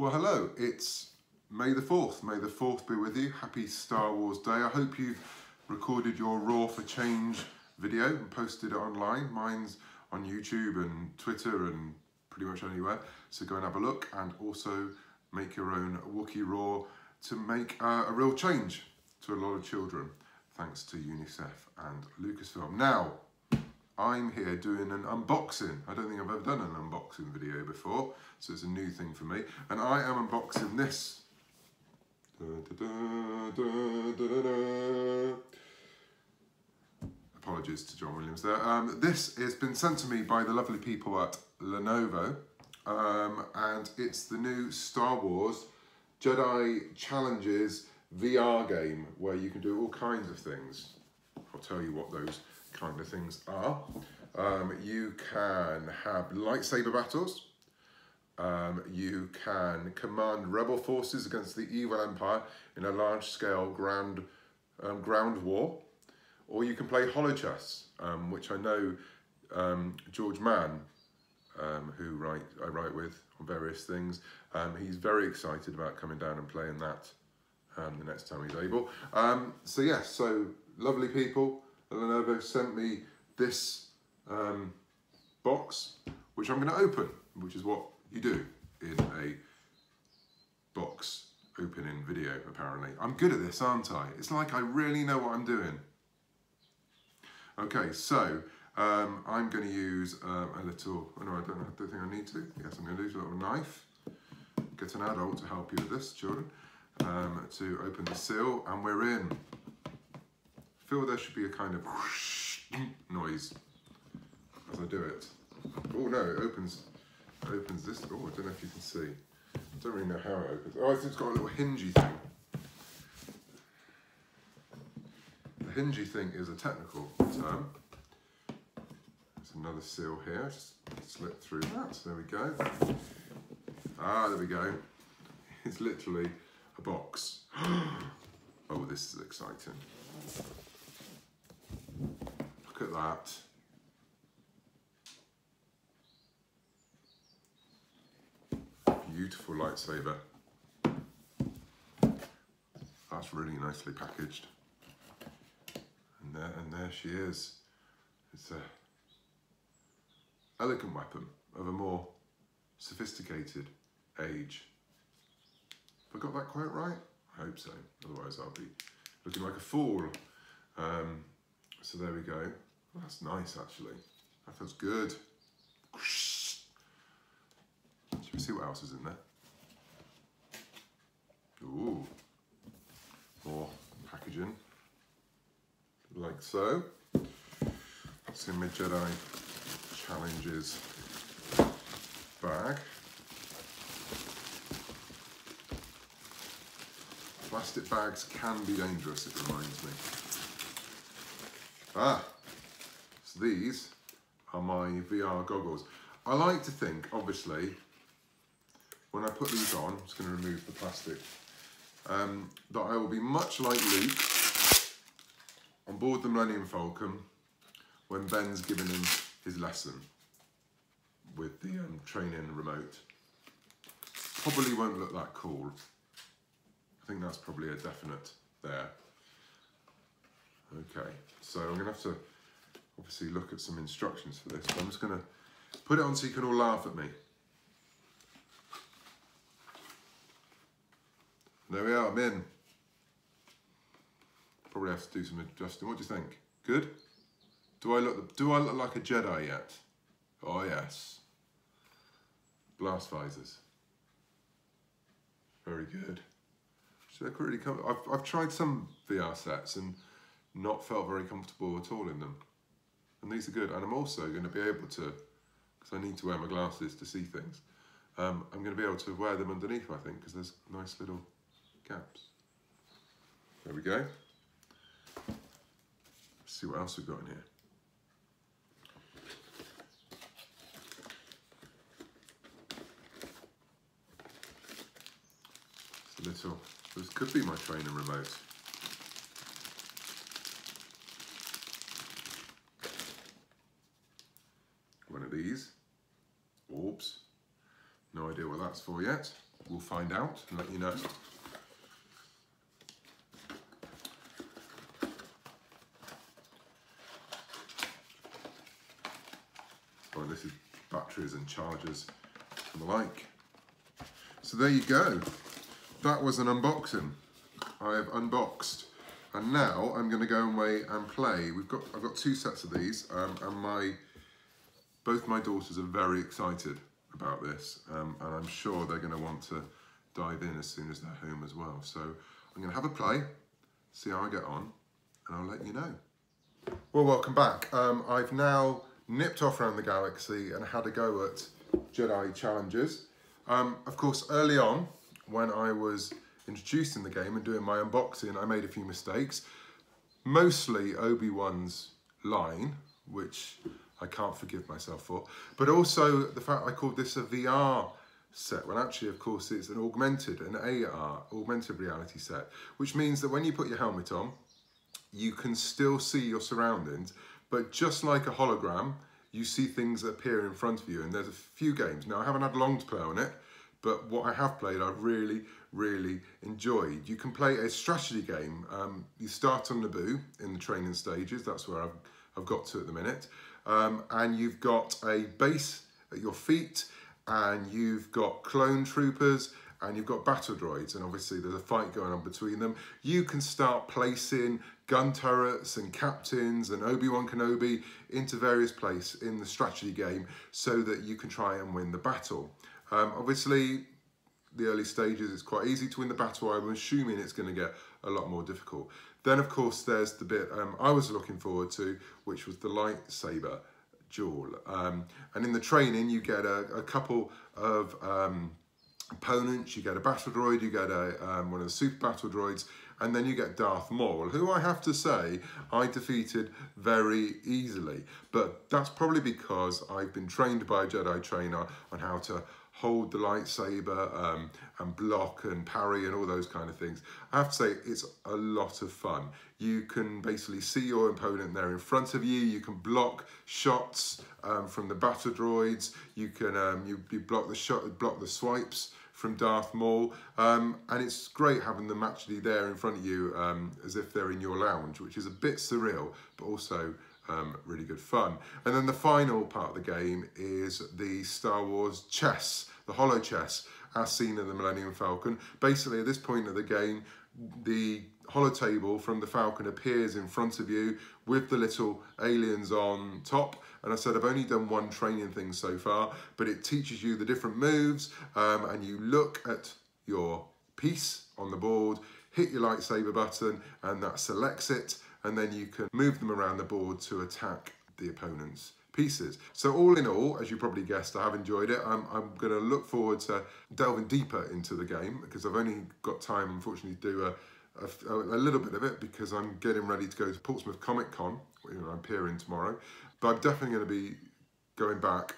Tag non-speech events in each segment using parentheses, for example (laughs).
Well, hello, it's May the 4th. May the 4th be with you. Happy Star Wars Day. I hope you've recorded your Roar for Change video and posted it online. Mine's on YouTube and Twitter and pretty much anywhere. So go and have a look and also make your own Wookiee Roar to make uh, a real change to a lot of children, thanks to UNICEF and Lucasfilm. Now, I'm here doing an unboxing. I don't think I've ever done an unboxing video before, so it's a new thing for me. And I am unboxing this. Da, da, da, Apologies to John Williams there. Um, this has been sent to me by the lovely people at Lenovo, um, and it's the new Star Wars Jedi Challenges VR game where you can do all kinds of things. I'll tell you what those kind of things are. Um, you can have lightsaber battles. Um, you can command rebel forces against the evil empire in a large-scale ground um, ground war, or you can play holochess, um, which I know um, George Mann, um, who write I write with on various things, he's very excited about coming down and playing that the next time he's able. so yes, yeah, so lovely people. Lenovo sent me this um, box, which I'm going to open, which is what you do in a box opening video, apparently. I'm good at this, aren't I? It's like I really know what I'm doing. Okay, so um, I'm going to use um, a little, oh no, I don't, I don't think I need to. Yes, I'm going to use a little knife. Get an adult to help you with this, children, um, to open the seal, and we're in feel there should be a kind of (laughs) noise as I do it. Oh no, it opens, it opens this, oh I don't know if you can see. I don't really know how it opens. Oh, it's got a little hingy thing. The hingy thing is a technical term. There's another seal here, just slip through that, so there we go. Ah, there we go. It's literally. (gasps) oh, this is exciting. Look at that. Beautiful lightsaber. That's really nicely packaged. And there, and there she is. It's a elegant weapon of a more sophisticated age. Have I got that quite right? I hope so. Otherwise I'll be looking like a fool. Um, so there we go. that's nice actually. That feels good. Should we see what else is in there? Ooh, more packaging, like so. It's in my Jedi Challenges bag. Plastic bags can be dangerous, it reminds me. Ah, so these are my VR goggles. I like to think, obviously, when I put these on, I'm just going to remove the plastic, um, that I will be much like Luke on board the Millennium Falcon when Ben's giving him his lesson with the um, training remote. Probably won't look that cool. Think that's probably a definite there. Okay, so I'm gonna have to obviously look at some instructions for this, I'm just gonna put it on so you can all laugh at me. There we are, I'm in. Probably have to do some adjusting. What do you think? Good? Do I look do I look like a Jedi yet? Oh yes. Blast visors. Very good. So they're really come. I've I've tried some VR sets and not felt very comfortable at all in them. And these are good. And I'm also going to be able to, because I need to wear my glasses to see things, um, I'm going to be able to wear them underneath, I think, because there's nice little gaps. There we go. Let's see what else we've got in here. It's a little, this could be my training remote. One of these. Oops. No idea what that's for yet. we'll find out and let you know. Oh, this is batteries and chargers and the like. So there you go. That was an unboxing. I have unboxed and now I'm going to go away and play. We've got I've got two sets of these um, and my both my daughters are very excited about this um, and I'm sure they're going to want to dive in as soon as they're home as well. So I'm going to have a play, see how I get on and I'll let you know. Well, welcome back. Um, I've now nipped off around the galaxy and had a go at Jedi Challenges. Um, of course, early on, when I was introducing the game and doing my unboxing, I made a few mistakes. Mostly Obi-Wan's line, which I can't forgive myself for, but also the fact I called this a VR set, when actually, of course, it's an augmented, an AR, augmented reality set, which means that when you put your helmet on, you can still see your surroundings, but just like a hologram, you see things appear in front of you. And there's a few games. Now, I haven't had long to play on it, but what I have played, I've really, really enjoyed. You can play a strategy game. Um, you start on Naboo in the training stages. That's where I've, I've got to at the minute. Um, and you've got a base at your feet and you've got clone troopers and you've got battle droids and obviously there's a fight going on between them. You can start placing gun turrets and captains and Obi-Wan Kenobi into various places in the strategy game so that you can try and win the battle. Um, obviously, the early stages, it's quite easy to win the battle. I'm assuming it's going to get a lot more difficult. Then, of course, there's the bit um, I was looking forward to, which was the lightsaber duel. Um, and in the training, you get a, a couple of um, opponents, you get a battle droid, you get a, um, one of the super battle droids, and then you get Darth Maul, who I have to say I defeated very easily. But that's probably because I've been trained by a Jedi trainer on how to hold the lightsaber um, and block and parry and all those kind of things. I have to say it's a lot of fun. You can basically see your opponent there in front of you. You can block shots um, from the battle droids. You can um, you, you block the shot, block the swipes from Darth Maul. Um, and it's great having them actually there in front of you um, as if they're in your lounge, which is a bit surreal, but also um, really good fun. And then the final part of the game is the Star Wars chess, the holochess, as seen in the Millennium Falcon. Basically, at this point of the game, the holo table from the Falcon appears in front of you with the little aliens on top. And I said, I've only done one training thing so far, but it teaches you the different moves um, and you look at your piece on the board, hit your lightsaber button and that selects it. And then you can move them around the board to attack the opponent's pieces. So all in all, as you probably guessed, I have enjoyed it. I'm, I'm going to look forward to delving deeper into the game because I've only got time, unfortunately, to do a, a, a, little bit of it because I'm getting ready to go to Portsmouth Comic Con, know, I'm appearing tomorrow. But I'm definitely going to be going back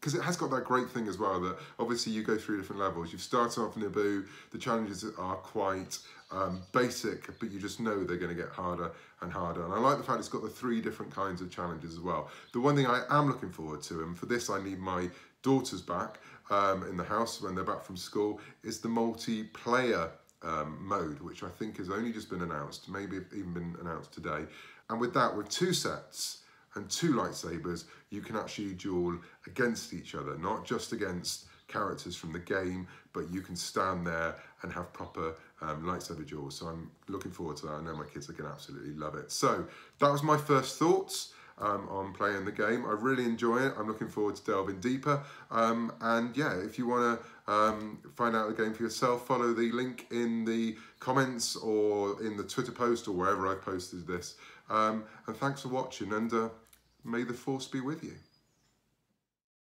because it has got that great thing as well that obviously you go through different levels. You've started off Naboo, the challenges are quite um, basic, but you just know they're going to get harder and harder. And I like the fact it's got the three different kinds of challenges as well. The one thing I am looking forward to, and for this I need my daughters back um, in the house when they're back from school, is the multiplayer um, mode, which I think has only just been announced, maybe even been announced today. And with that, with two sets and two lightsabers, you can actually duel against each other, not just against characters from the game, but you can stand there and have proper um, lightsaber duels. So I'm looking forward to that. I know my kids are going to absolutely love it. So that was my first thoughts um, on playing the game. I really enjoy it. I'm looking forward to delving deeper. Um, and yeah, if you want to um, find out the game for yourself, follow the link in the comments or in the Twitter post or wherever I've posted this. Um, and thanks for watching and uh, may the force be with you.